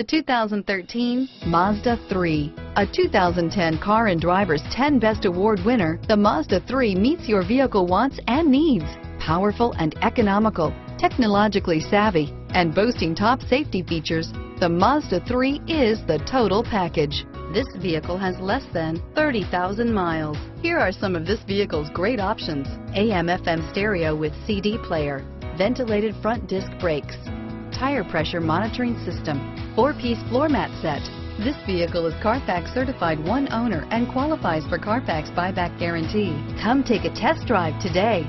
The 2013 Mazda 3. A 2010 Car and Driver's 10 Best Award winner, the Mazda 3 meets your vehicle wants and needs. Powerful and economical, technologically savvy, and boasting top safety features, the Mazda 3 is the total package. This vehicle has less than 30,000 miles. Here are some of this vehicle's great options. AM FM stereo with CD player, ventilated front disc brakes, tire pressure monitoring system, four-piece floor mat set. This vehicle is Carfax certified one owner and qualifies for Carfax buyback guarantee. Come take a test drive today.